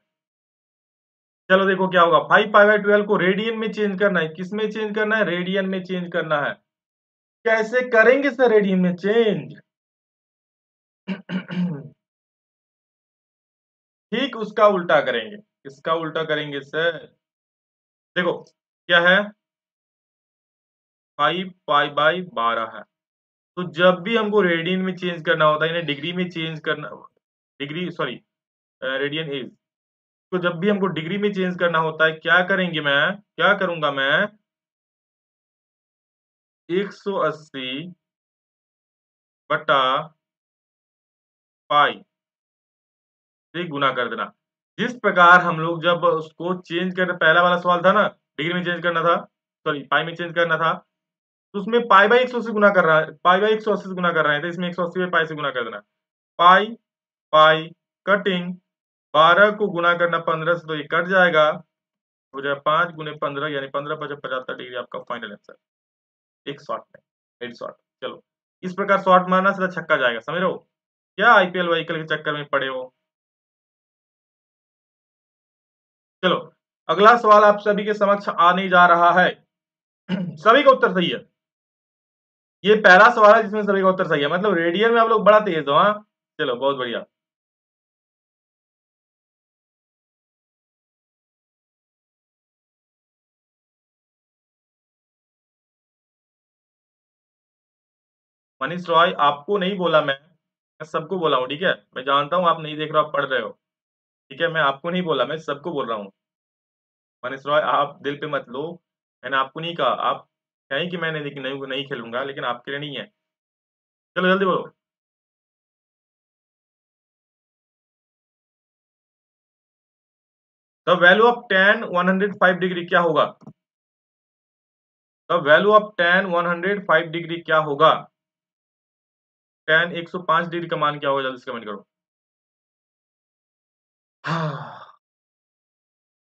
चलो देखो क्या होगा। फाइव पाई बाई ट्वेल्व को रेडियन में चेंज करना है। किसमें चेंज करना है? रेडियन में चेंज करना है। कैसे करेंगे सर रेडियन में चेंज ठीक उसका उल्टा करेंगे। किसका उल्टा करेंगे सर? देखो, क्या है? फाइव पाई बाई बारह है। तो जब भी हमको रेडियन में चेंज करना होता है, यानी डिग्री में चेंज करना, डिग्री, सॉरी रेडियन इज़ तो जब भी हमको डिग्री में चेंज करना होता है, क्या करेंगे मैं? क्या करूँगा मैं? 180 बटा पाई। गुना कर देना। जिस प्रकार हम लोग जब उसको चेंज कर पहला वाला सवाल था ना डिग्री में चेंज करना था सॉरी पाई में चेंज करना था तो उसमें पाई बाई एक से गुना कर रहा है, पाई बाई एक सौ अस्सी से गुना कर रहे हैं तो इसमें एक सौ अस्सी पाई से गुना कर देना। पाई पाई कटिंग बारह को गुना करना पंद्रह से तो ये कट जाएगा। हो जाए पाँच गुने पंद्रह, यानी पंद्रह पचास पचहत्तर डिग्री, आपका फाइनल आंसर एक शॉट में हेड शॉट चलो, इस प्रकार शॉट मारना, सीधा छक्का जाएगा, समझ रहे हो? क्या आईपीएल वाईपीएल के चक्कर में पड़े हो? चलो, अगला सवाल आप सभी के समक्ष आने जा रहा है। सभी का उत्तर सही है। ये पहला सवाल है जिसमें सभी का उत्तर सही है। मतलब रेडियन में आप लोग बड़ा तेज हो हाँ? चलो, बहुत बढ़िया। मनीष रॉय, आपको नहीं बोला मैं मैं सबको बोला हूँ, ठीक है? मैं जानता हूँ आप नहीं देख रहे हो, आप पढ़ रहे हो। ठीक है मैं आपको नहीं बोला मैं सबको बोल रहा हूँ। मनीष रॉय आप दिल पे मत लो। मैंने आपको नहीं कहा। आप कहें कि मैंने नहीं नहीं, नहीं खेलूँगा लेकिन आपके लिए नहीं है। चलो जल्दी बोलो। The value of tan one hundred five degree क्या होगा? The value of tan one hundred five degree क्या होगा? टेन एक सौ पाँच डिग्री का मान क्या होगा? जल्दी से कमेंट करो।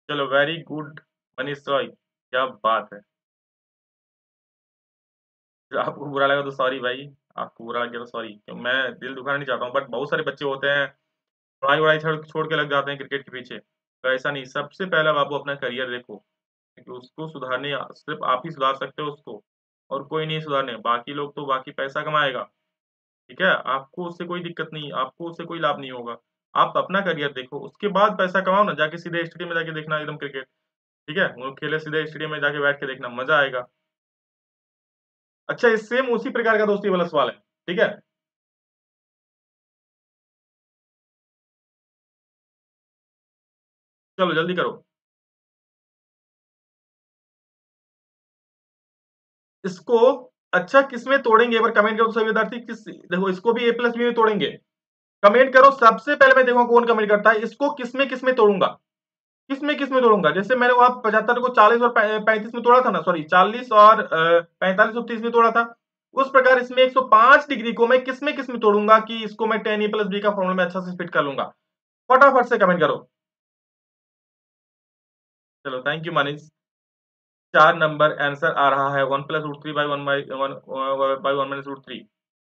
चलो वेरी गुड मनीष रॉय क्या बात है। आपको बुरा लगा तो सॉरी भाई, आपको बुरा लगा तो सॉरी मैं दिल दुखाना नहीं चाहता हूँ बट बहुत सारे बच्चे होते हैं, पढ़ाई वढ़ाई छोड़ छोड़ के लग जाते हैं क्रिकेट के पीछे। तो ऐसा नहीं, सबसे पहला बाबू अपना करियर देखो, क्योंकि उसको सुधारने, सिर्फ़ आप ही सुधार सकते हो उसको, और कोई नहीं सुधारने, बाकी लोग तो बाकी पैसा कमाएगा। ठीक है, आपको उससे कोई दिक्कत नहीं, आपको उससे कोई लाभ नहीं होगा। आप अपना करियर देखो, उसके बाद पैसा कमाओ ना, जाके सीधे स्टेडियम में जाके देखना एकदम क्रिकेट। ठीक है? वो खेले सीधे स्टेडियम में जाके बैठ के देखना, मज़ा आएगा। अच्छा इस सेम उसी प्रकार का दोस्ती वाला सवाल है। ठीक है? चलो, जल्दी करो। इसको अच्छा किसमें तोड़ेंगे? एक बार कमेंट करो सभी विद्यार्थी किस देखो, इसको भी ए प्लस बी में तोड़ेंगे। कमेंट करो, सबसे पहले मैं देखूँगा कौन कमेंट करता है। इसको किसमें किसमें तोड़ूँगा? किसमें किसमें तोड़ूँगा? जैसे मैंने वहाँ पचहत्तर को चालीस और पैंतीस में तोड़ा था ना सॉरी चालीस और पैंतालीस और तीस में तोड़ा था। उस प्रकार इसमें 105 डिग्री को मैं किसमें किसमें तोड़ूँगा कि इसको मैं टेन ए प्लस बी का फॉर्मूला में अच्छा से फिट कर लूँगा? फटाफट से कमेंट करो। चलो थैंक यू मनीष चार नंबर आंसर आ रहा है। One plus root three by one by one by one minus root three.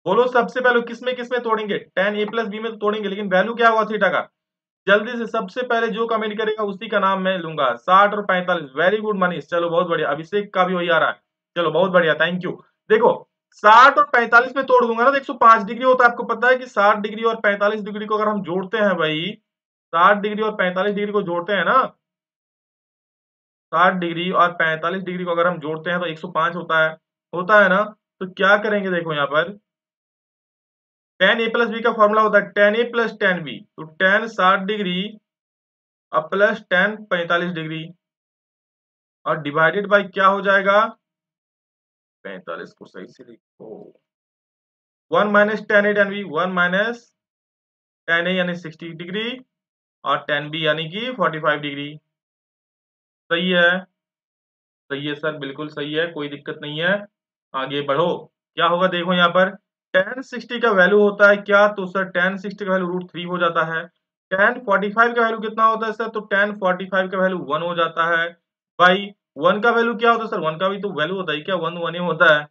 बोलो सबसे पहले किसमें किसमें तोड़ेंगे? टेन ए प्लस बी में तो तोड़ेंगे, लेकिन वैल्यू क्या हुआ थीटा का? जल्दी से सबसे पहले जो कमेंट करेगा, उसी का नाम मैं लूँगा। साठ और पैंतालीस वेरी गुड मनीष। चलो, बहुत बढ़िया। अभिषेक का भी वही आ रहा है। चलो, बहुत बढ़िया। थैंक यू देखो, साठ और पैंतालीस में तोड़ दूँगा ना तो एक सौ पाँच डिग्री होता है। आपको पता है कि साठ डिग्री और पैंतालीस डिग्री को अगर हम जोड़ते हैं भाई, साठ डिग्री और पैंतालीस डिग्री को जोड़ते हैं ना, साठ डिग्री और पैंतालीस डिग्री को अगर हम जोड़ते हैं तो 105 होता है। होता है ना? तो क्या करेंगे देखो यहाँ पर? टेन ए प्लस बी का फॉर्मूला होता है tan A plus tan B तो टेन साठ डिग्री और प्लस टेन पैंतालीस डिग्री। और डिवाइडेड बाय क्या हो जाएगा? पैंतालीस को सही से लिखो। One minus tan A tan B one minus tan A यानी सिक्सटी डिग्री और टेन बी यानी कि फोर्टी फाइव डिग्री। सही है? सही है सर, बिल्कुल सही है, कोई दिक्कत नहीं है। आगे बढ़ो। क्या होगा देखो यहाँ पर? टेन सिक्सटी का वैल्यू होता है क्या? तो सर टेन सिक्सटी का वैल्यू रूट थ्री हो जाता है। टेन फोर्टी फाइव का वैल्यू कितना होता है सर तो टेन फोर्टी फाइव का वैल्यू वन हो जाता है। बाई वन का वैल्यू क्या होता है सर वन का भी तो वैल्यू होता है क्या? वन वन ही होता है।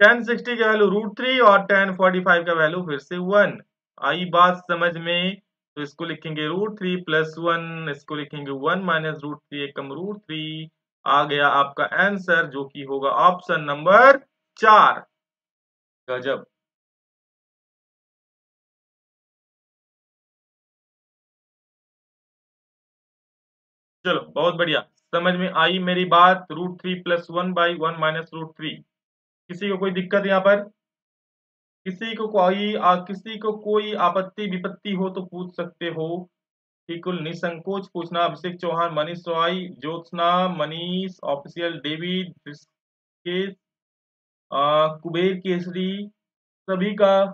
टेन सिक्सटी का वैल्यू रूट थ्री और टेन फोर्टी फाइव का वैल्यू फिर से वन आई बात समझ में? तो इसको लिखेंगे रूट थ्री प्लस वन इसको लिखेंगे वन माइनस रूट थ्री एकम रूट थ्री आ गया आपका आंसर जो कि होगा ऑप्शन नंबर चार। गजब। चलो बहुत बढ़िया। समझ में आई मेरी बात? Root three plus one by one minus root three किसी को कोई दिक्कत यहाँ पर? किसी को कोई आ, किसी को कोई आपत्ति विपत्ति हो तो पूछ सकते हो। बिल्कुल निसंकोच पूछना। अभिषेक चौहान मनीष सोहाई ज्योत्सना मनीष ऑफिशियल डेविड कुबेर केसरी सभी का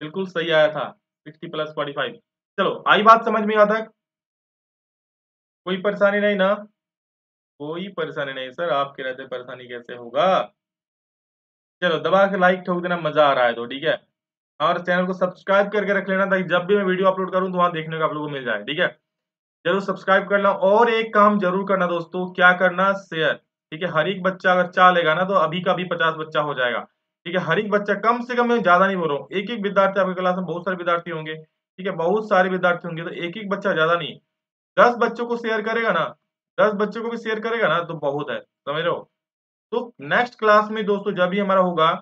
बिल्कुल सही आया था। सिक्सटी प्लस फोर्टी फाइव चलो आई बात समझ में आता कोई परेशानी नहीं ना। कोई परेशानी नहीं सर, आपके रहते परेशानी कैसे होगा? चलो, दबा के लाइक ठोक देना, मज़ा आ रहा है तो ठीक है? और चैनल को सब्सक्राइब करके रख लेना ताकि जब भी मैं वीडियो अपलोड करूँ तो वहाँ देखने को आप लोगों को मिल जाए, ठीक है? ज़रूर सब्सक्राइब करना और एक काम ज़रूर करना दोस्तों, क्या करना? शेयर ठीक है? हर एक बच्चा अगर चाह लेगा ना तो अभी का भी पचास बच्चा हो जाएगा, ठीक है? हर एक बच्चा कम से कम मैं ज़्यादा नहीं बोल रहा हूँ एक एक विद्यार्थी आपके क्लास में बहुत सारे विद्यार्थी होंगे, ठीक है? बहुत सारे विद्यार्थी होंगे तो एक एक बच्चा ज़्यादा नहीं। दस बच्चों को शेयर करेगा ना, दस बच्चों को भी शेयर करेगा ना तो बहुत है, समझ रहे हो? तो नेक्स्ट क्लास में दोस्तों जब भी हमारा होगा,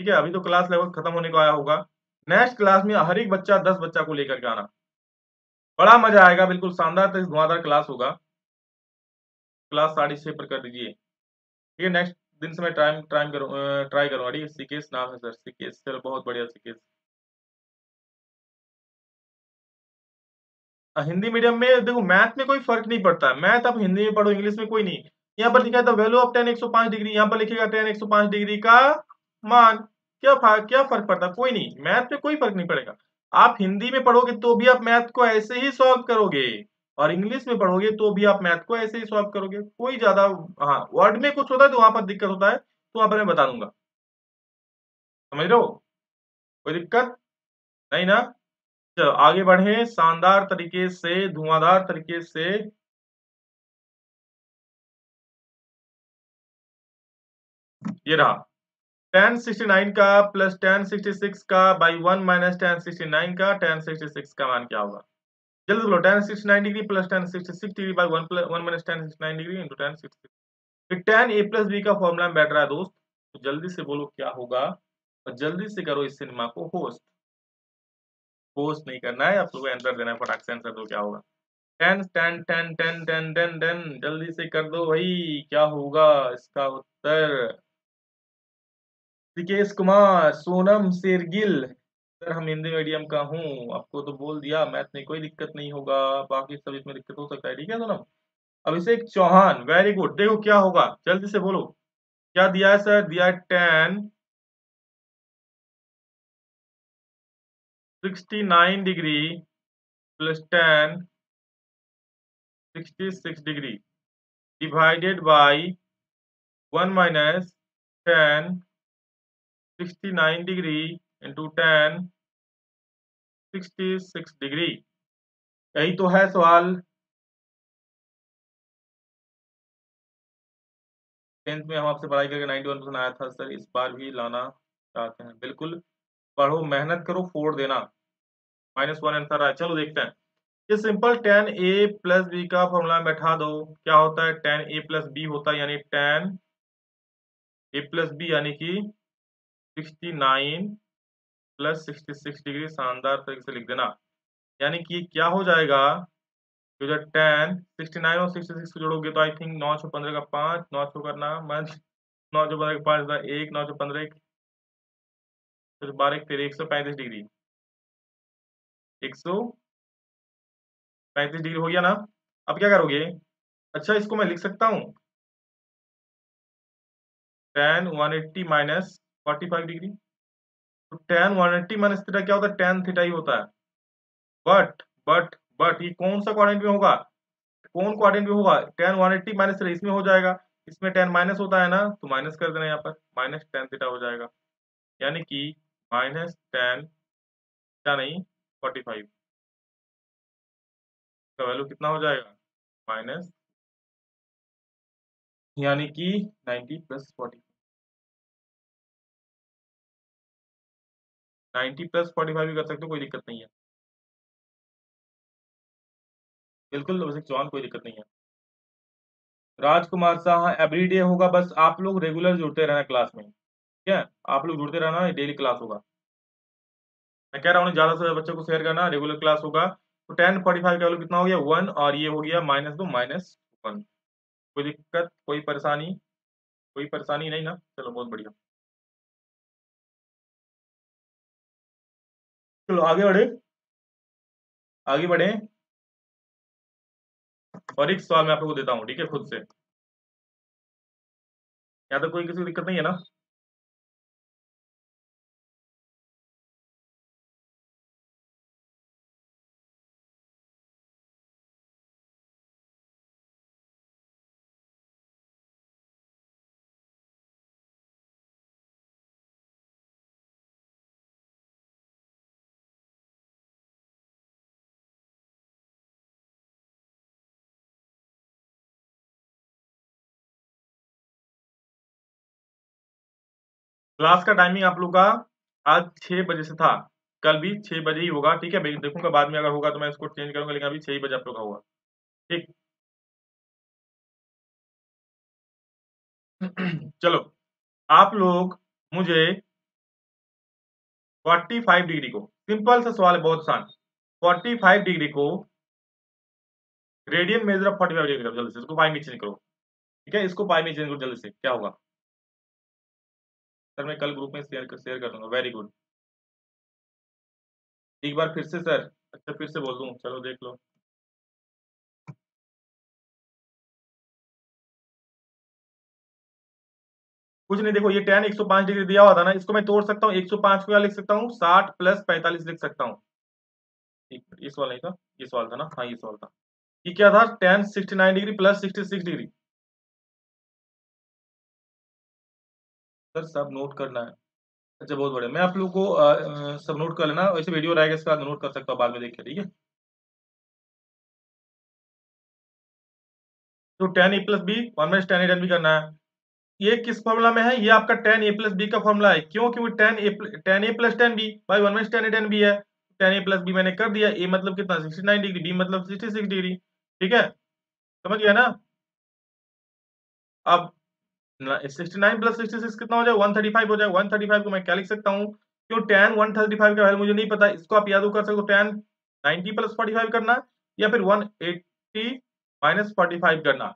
ठीक है, अभी तो क्लास लगभग खत्म होने को आया होगा नेक्स्ट क्लास में हर एक बच्चा दस बच्चा को लेकर के आना। बड़ा मज़ा आएगा, बिल्कुल शानदार धुआंधार क्लास होगा। क्लास साढ़े छह पर कर दीजिए। ठीक है नेक्स्ट दिन से मैं टाइम ट्राई करूँ ट्राई करूँगा, ठीक है? सिकेश नाम है सर सिकेश चलो बहुत बढ़िया सिकेश हिंदी मीडियम में देखो मैथ में कोई फ़र्क नहीं पड़ता। मैथ आप हिंदी में पढ़ो इंग्लिश में कोई नहीं। यहाँ पर लिखा है वैल्यू ऑफ़ टेन एक सौ पाँच डिग्री। यहाँ पर लिखेगा टेन एक सौ पाँच डिग्री का मान। क्या क्या फ़र्क पड़ता? कोई नहीं। मैथ में कोई फ़र्क नहीं पड़ेगा। आप हिंदी में पढ़ोगे तो भी आप मैथ को ऐसे ही सॉल्व करोगे। और इंग्लिश में पढ़ोगे तो भी आप मैथ को ऐसे ही सॉल्व करोगे। कोई ज़्यादा हाँ वर्ड में कुछ होता है तो वहाँ पर दिक्कत होता है। तो वहाँ पर मैं बता दूँगा समझ रहे हो? कोई दिक्कत? नहीं ना? आगे बढ़े, शानदार तरीके से, धुआंधार तरीके से। ये रहा। टेन सिक्सटी नाइन का प्लस टेन सिक्सटी सिक्स का by one minus tan sixty nine का, टेन सिक्सटी सिक्स का मान क्या होगा? जल्दी बोलो, tan sixty nine degree plus tan sixty six degree by one plus one minus tan sixty nine degree into tan sixty tan A plus B का फॉर्मूला बैठ रहा है दोस्त तो जल्दी से बोलो क्या होगा? और जल्दी से करो इस सिनेमा को होस्ट। होस्ट नहीं करना है आप को आंसर देना है, फटाक से आंसर दो, क्या होगा? Tan tan tan tan tan tan tan जल्दी से कर दो भाई, क्या होगा इसका उत्तर? रिकेश कुमार सोनम शेरगिल सर हम हिंदी मीडियम का हूँ, आपको तो बोल दिया मैथ में कोई दिक्कत नहीं होगा, बाकी सब इसमें दिक्कत हो सकता है, ठीक है सोनम अभिषेक चौहान वेरी गुड देखो क्या होगा, जल्दी से बोलो। क्या दिया है सर दिया है tan sixty nine degree plus tan, sixty six degree divided by one minus tan, sixty nine degree into tan, sixty six degree. यही तो है सवाल। टेंथ में हम आपसे पढ़ाई करके नाइन्टी वन परसेंट आया था, सर, इस बार भी लाना चाहते हैं। बिल्कुल। पढ़ो, मेहनत करो, फोड़ देना। माइनस वन आंसर आया चलो देखते हैं। ये simple tan A plus B का फॉर्मूला बैठा दो। क्या होता है? टेन ए प्लस बी होता है, यानी टेन ए प्लस बी यानी कि sixty nine plus sixty six degree शानदार तरीके से लिख देना। यानी कि क्या हो जाएगा? तो जब टेन सिक्सटी नाइन और सिक्सटी सिक्स को जोड़ोगे तो आई थिंक नौ सौ पंद्रह का पाँच, नौ सौ करना मैं नौ सौ पंद्रह का पाँच एक, नौ सौ पंद्रह फिर बारह फिर एक सौ पैंतीस डिग्री। एक सौ पैंतीस डिग्री हो गया ना? अब क्या करोगे? अच्छा इसको मैं लिख सकता हूँ। Tan one eighty minus forty five degree. तो tan one eighty minus theta क्या होता है? टेन थीटा ही होता है। बट बट बट ये कौन सा क्वाड्रेंट में होगा? कौन क्वाड्रेंट में होगा? टेन वन एट्टी माइनस इसमें हो जाएगा। इसमें टेन माइनस होता है ना? तो माइनस कर देना यहाँ पर। माइनस टेन थीटा हो जाएगा। यानी कि माइनस टेन क्या नहीं फोर्टी फाइव का वैल्यू कितना हो जाएगा? माइनस, यानी कि 90 plus forty ninety plus forty five भी कर सकते हो, कोई दिक्कत नहीं है। बिल्कुल चौहान कोई दिक्कत नहीं है। राजकुमार शाह एवरीडे होगा, बस आप लोग रेगुलर जुड़ते रहना क्लास में। ठीक है? आप लोग जुड़ते रहना डेली क्लास होगा। मैं कह रहा हूँ, ज़्यादा से ज़्यादा बच्चों को शेयर करना रेगुलर क्लास होगा। तो टेन फोर्टी फाइव का वैल्यू कितना हो गया? वन और ये हो गया माइनस दो माइनस वन कोई दिक्कत, कोई परेशानी? कोई परेशानी नहीं ना? चलो, बहुत बढ़िया। चलो, आगे बढ़े। आगे बढ़े। और एक सवाल मैं आप लोगों को देता हूँ, ठीक है, खुद से। यहाँ तो कोई किसी दिक्कत नहीं है ना? क्लास का टाइमिंग आप लोग का आज छह बजे से था। कल भी छह बजे ही होगा, ठीक है? देखूँगा बाद में अगर होगा तो मैं इसको चेंज करूँगा, लेकिन अभी छह बजे आप लोग का होगा ठीक? चलो, आप लोग मुझे 45 डिग्री को सिंपल सा सवाल है, बहुत आसान। 45 डिग्री को रेडियन मेजर ऑफ़ 45 डिग्री जल्दी से, इसको पाई में चेंज करो। ठीक है? इसको पाई में चेंज करो, जल्दी से, क्या होगा? सर, मैं कल ग्रुप में शेयर कर शेयर कर दूँगा वेरी गुड एक बार फिर से, सर अच्छा फिर से बोल दूँ। चलो, देख लो। कुछ नहीं, देखो, ये टेन एक सौ पाँच डिग्री दिया हुआ था ना, इसको मैं तोड़ सकता हूँ। एक सौ पाँच को क्या लिख सकता हूँ, साठ प्लस पैंतालीस लिख सकता हूँ। ये सवाल नहीं था, ये सवाल था ना? हाँ ये सवाल था। ये क्या था? Tan sixty nine degree plus sixty six degree. Sir, सब नोट करना है। अच्छा बहुत बढ़िया। मैं आप लोग को सब नोट कर लेना, वैसे वीडियो रहेगा इसका, नोट कर सकता हूँ बाद में देख के, ठीक है? तो tan A plus B one minus tan A tan B करना है। ये किस फॉर्मूला में है? ये आपका टेन ए प्लस बी का फॉर्मूला है। क्यों? क्योंकि tan A tan A plus tan B भाई one minus tan A tan B है। टेन ए प्लस बी मैंने कर दिया ए मतलब कितना? सिक्सटी नाइन डिग्री बी मतलब सिक्सटी सिक्स डिग्री ठीक है? समझ गया ना? अब sixty nine plus sixty six कितना हो जाए? वन थर्टी फाइव हो जाए। वन थर्टी फाइव को मैं क्या लिख सकता हूँ? क्यों टेन वन थर्टी फाइव का वैल्यू मुझे नहीं पता, इसको आप याद कर सकते हो। Tan ninety plus forty five करना या फिर one eighty minus forty five करना।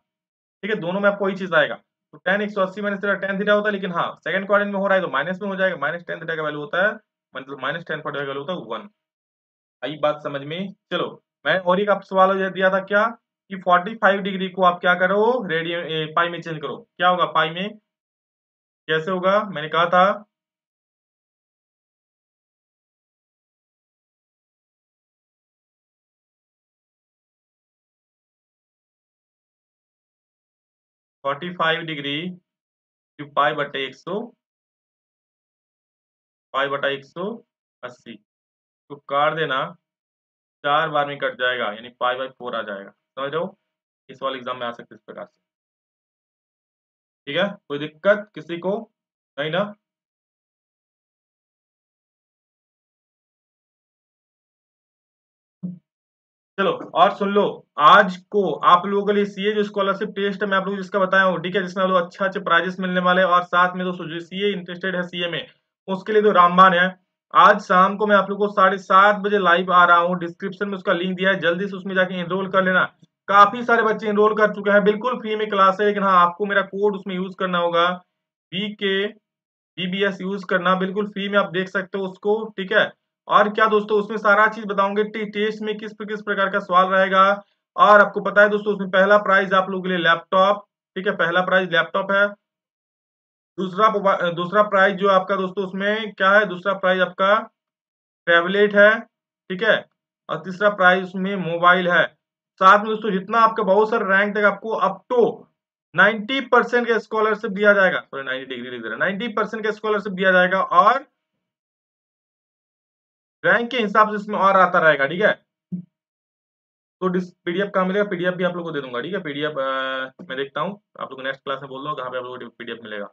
ठीक है, दोनों में आपको वही चीज़ आएगा। तो सौ अस्सी माइनस तेरा टेन थीटा होता है, लेकिन हाँ सेकंड क्वाड्रेंट में हो रहा है तो माइनस में हो जाएगा। माइनस टेन थीटा का वैल्यू होता है मतलब माइनस टेन फोर्टी का वैल्यू होता है वन आई बात समझ में? चलो, मैं और एक आप सवाल दिया था क्या? कि 45 डिग्री को आप क्या करो रेडियन पाई में चेंज करो। क्या होगा पाई में? कैसे होगा? मैंने कहा था फोर्टी फाइव डिग्री पाई बटे एक सौ पाई बटा एक सौ अस्सी। तो काट देना, चार बार में कट जाएगा, यानी पाई बाई फोर आ जाएगा। समझ रहे हो? इस वाले एग्ज़ाम में आ सकते इस प्रकार से। ठीक है? कोई दिक्कत किसी को? नहीं ना? चलो, और सुन लो, आज को आप लोगों के लिए सीए जो स्कॉलरशिप टेस्ट है, मैं आप लोगों जिसका बताया हूँ, ठीक है? जिसमें आप लोग अच्छे अच्छे प्राइजेस मिलने वाले और साथ में दोस्तों जो सीए इंटरेस्टेड है सीए में, उसके लिए तो रामबान है, आज शाम को मैं आप लोग को साढ़े सात बजे लाइव आ रहा हूँ डिस्क्रिप्शन में उसका लिंक दिया है, जल्दी से उसमें जाके एनरोल कर लेना। काफ़ी सारे बच्चे एनरोल कर चुके हैं। बिल्कुल फ्री में क्लास है, लेकिन हाँ आपको मेरा कोड उसमें यूज़ करना होगा। बी के बीबीएस यूज़ करना। बिल्कुल फ्री में आप देख सकते हो उसको, ठीक है? और क्या दोस्तों, उसमें सारा चीज़ बताऊँगे। टेस्ट में किस किस प्रकार का सवाल रहेगा। और आपको पता है दोस्तों, उसमें पहला प्राइज आप लोगों के लिए लैपटॉप ठीक है? पहला प्राइज लैपटॉप है। दूसरा दूसरा प्राइज जो आपका दोस्तों, उसमें क्या है? दूसरा प्राइज आपका टैबलेट है, ठीक है? और तीसरा प्राइज उसमें मोबाइल है। साथ में दोस्तों, जितना आपका बहुत सारे रैंक तक आपको अप टू 90 परसेंट का स्कॉलरशिप दिया जाएगा। सॉरी 90 डिग्री लिख दे रहा 90 परसेंट का स्कॉलरशिप दिया जाएगा और रैंक के हिसाब से इसमें और आता रहेगा, ठीक है? तो पीडीएफ कहाँ मिलेगा? पीडीएफ भी आप लोग को दे दूँगा, ठीक है? पीडीएफ मैं देखता हूँ। आप लोग नेक्स्ट क्लास में बोल दो कहाँ पे आप लोगों को पीडीएफ मिलेगा।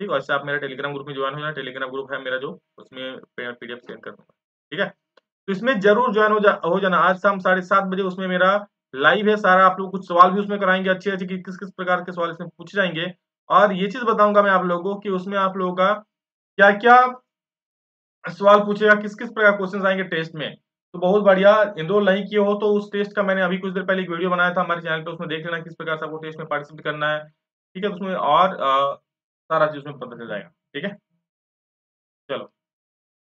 ठीक है वैसे आप मेरा टेलीग्राम ग्रुप में ज्वाइन हो जाए टेलीग्राम ग्रुप है मेरा जो, उसमें पीडीएफ शेयर कर दूँगा। ठीक है? तो इसमें ज़रूर ज्वाइन हो जा, हो जाना। आज शाम साढ़े सात बजे उसमें मेरा लाइव है सारा आप लोग कुछ सवाल भी उसमें कराएँगे अच्छे अच्छे किस किस प्रकार के सवाल इसमें पूछे जाएँगे। और ये चीज़ बताऊँगा मैं आप लोगों को कि उसमें आप लोगों का क्या क्या सवाल पूछेगा किस किस प्रकार क्वेश्चन आएँगे टेस्ट में। तो बहुत बढ़िया इनरोल नहीं किए हो तो उस टेस्ट का मैंने अभी कुछ देर पहले एक वीडियो बनाया था हमारे चैनल पे उसमें देख लेना किस प्रकार से आपको टेस्ट में पार्टिसिपेट करना है। ठीक है तो उसमें और आ, सारा चीज़ उसमें पता चल जाएगा। ठीक है? चलो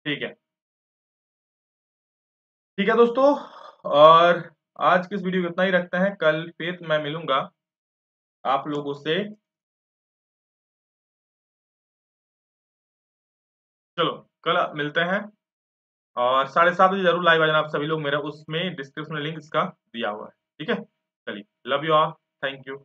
ठीक है। ठीक है दोस्तों और आज की इस वीडियो को इतना ही रखते हैं। कल फिर मैं मिलूँगा आप लोगों से। चलो, कल मिलते हैं और साढ़े सात बजे ज़रूर लाइव आ जाना आप सभी लोग। मेरा उसमें डिस्क्रिप्शन में लिंक इसका दिया हुआ है। ठीक है? चलिए love you all thank you